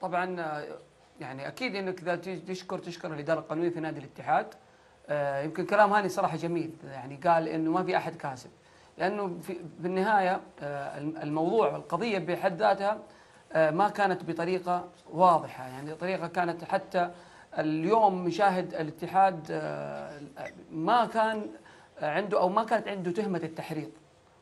طبعا آه، يعني أكيد إنك إذا تشكر تشكر الإدارة القانونية في نادي الاتحاد. آه، يمكن كلام هاني صراحة جميل يعني قال إنه ما في أحد كاسب. لأنه في بالنهاية آه، الموضوع القضية بحد ذاتها ما كانت بطريقة واضحة. يعني طريقة كانت حتى اليوم مشاهد الاتحاد ما كان عنده أو ما كانت عنده تهمة التحريض.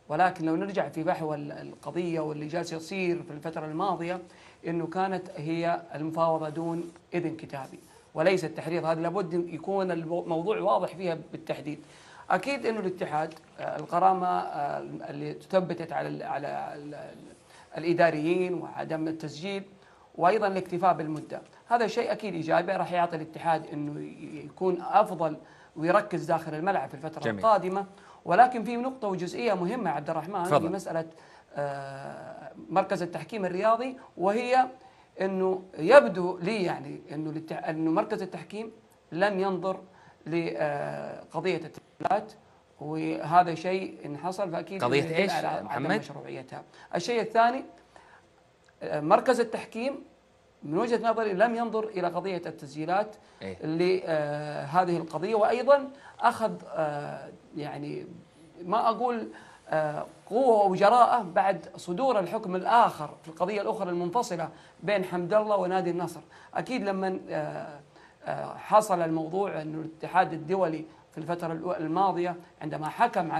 ولكن لو نرجع في بحو القضية واللي جالس يصير في الفترة الماضية إنه كانت هي المفاوضة دون إذن كتابي. وليس التحريض. هذا لابد يكون الموضوع واضح فيها بالتحديد. أكيد إنه الاتحاد آه، الغرامه آه، اللي تثبتت على على الإداريين وعدم التسجيل وأيضا الاكتفاء بالمدة. هذا شيء أكيد إيجابي. راح يعطي الاتحاد إنه يكون أفضل ويركز داخل الملعب في الفترة جميل. القادمة. ولكن في نقطة وجزئية مهمة عبد الرحمن فضل. في مسألة آه، مركز التحكيم الرياضي وهي إنه يبدو لي يعني إنه إنه مركز التحكيم لم ينظر لقضيه التسجيلات وهذا شيء إن حصل فأكيد قضية إيش محمد؟ مشروعيتها. الشيء الثاني آه، مركز التحكيم من وجهة نظري لم ينظر إلى قضية التسجيلات إيه؟ لهذه القضية وأيضا أخذ آه، يعني ما أقول آه، قوة وجراءه بعد صدور الحكم الآخر في القضية الأخرى المنفصلة بين حمد الله ونادي النصر. أكيد لما حصل الموضوع انه الاتحاد الدولي في الفترة الماضية عندما حكم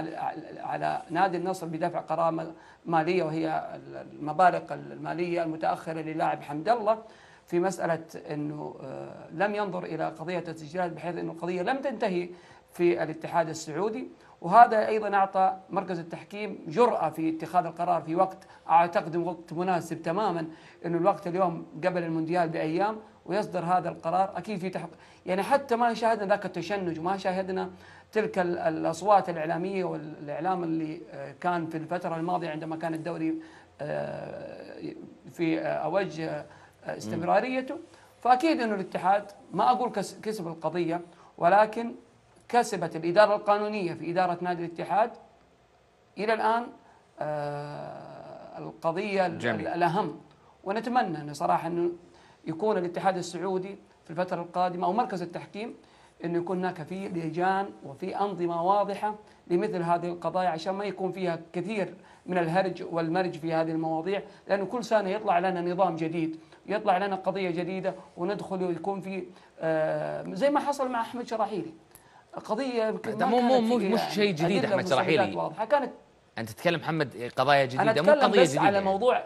على نادي النصر بدفع قرامة مالية وهي المبالغ المالية المتأخرة للاعب حمد الله في مسألة أنه آه، لم ينظر إلى قضية التسجيلات بحيث أنه القضية لم تنتهي في الاتحاد السعودي. وهذا أيضا أعطى مركز التحكيم جرأة في اتخاذ القرار في وقت أعتقد وقت مناسب تماما أنه الوقت اليوم قبل المونديال بأيام ويصدر هذا القرار. أكيد في تحقيق يعني حتى ما شاهدنا ذاك التشنج وما شاهدنا تلك الأصوات الإعلامية والإعلام اللي آه، كان في الفترة الماضية عندما كان الدوري آه، في أوج آه، استمراريته. فأكيد انه الاتحاد ما أقول كسب القضية ولكن كسبت الإدارة القانونية في إدارة نادي الاتحاد إلى الآن القضية جميل. الأهم ونتمنى انه صراحة إنه يكون الاتحاد السعودي في الفترة القادمة أو مركز التحكيم أنه يكون هناك في لجان وفي أنظمة واضحة لمثل هذه القضايا عشان ما يكون فيها كثير من الهرج والمرج في هذه المواضيع لأنه كل سنة يطلع لنا نظام جديد يطلع لنا قضية جديدة وندخل ويكون في آه زي ما حصل مع أحمد شراحيلي قضية مو مو مو مش شيء جديد أحمد شراحيلي واضحة. كانت أنت تتكلم محمد قضايا أنا أتكلم مو قضية بس جديدة على يعني. موضوع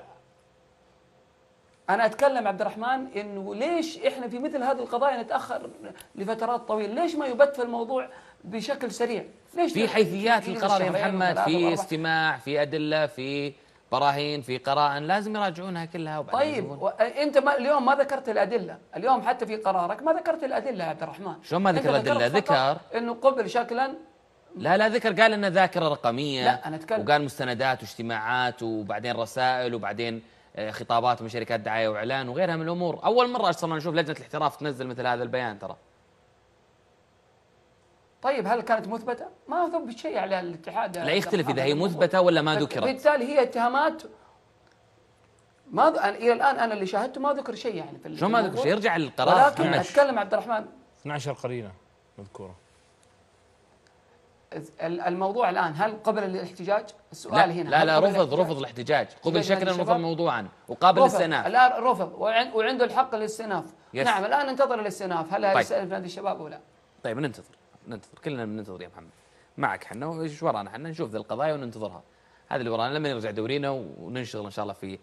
أنا أتكلم عبد الرحمن إنه ليش إحنا في مثل هذه القضايا نتأخر لفترات طويلة؟ ليش ما يبت في الموضوع بشكل سريع؟ ليش في حيثيات القرار يا محمد في استماع في أدلة في براهين في قرائن لازم يراجعونها كلها وبعدين طيب انت ما اليوم ما ذكرت الأدلة. اليوم حتى في قرارك ما ذكرت الأدلة يا عبد الرحمن. شلون ما ذكر الأدلة؟ ذكر. إنه قبل شكلا لا لا ذكر. قال إنه ذاكرة رقمية لا أنا أتكلم. وقال مستندات واجتماعات وبعدين رسائل وبعدين آه، خطابات من شركات دعاية وإعلان وغيرها من الأمور. أول مرة صرنا نشوف لجنة الاحتراف تنزل مثل هذا البيان ترى. طيب هل كانت مثبتة؟ ما ثبت شيء على الاتحاد. لا يختلف إذا هي مثبتة ولا ما ذكرت. بالتالي هي اتهامات. ما إلى الآن أنا اللي شاهدته ما ذكر شيء يعني في شلون ما ذكر شيء؟ يرجع للقرار. ولكن أتكلم عبد الرحمن. 12 قرينة مذكورة. الموضوع الآن هل قبل الاحتجاج؟ السؤال لا هنا لا لا رفض رفض الاحتجاج. قبل شكلا رفض موضوعا. وقابل للاستئناف الان رفض. وعنده الحق للاستئناف نعم الآن انتظر الاستئناف هل طيب. في نادي الشباب ولا طيب ننتظر. ننتظر كلنا بننتظر يا محمد. معك إحنا وايش ورانا إحنا نشوف ذي القضايا وننتظرها. هذا اللي ورانا لما يرجع دورينا وننشغل إن شاء الله في